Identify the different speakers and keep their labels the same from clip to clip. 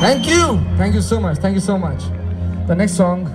Speaker 1: Thank you. Thank you so much. Thank you so much. The next song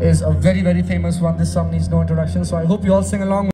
Speaker 1: is a very, very famous one. This song needs no introduction, so I hope you all sing along.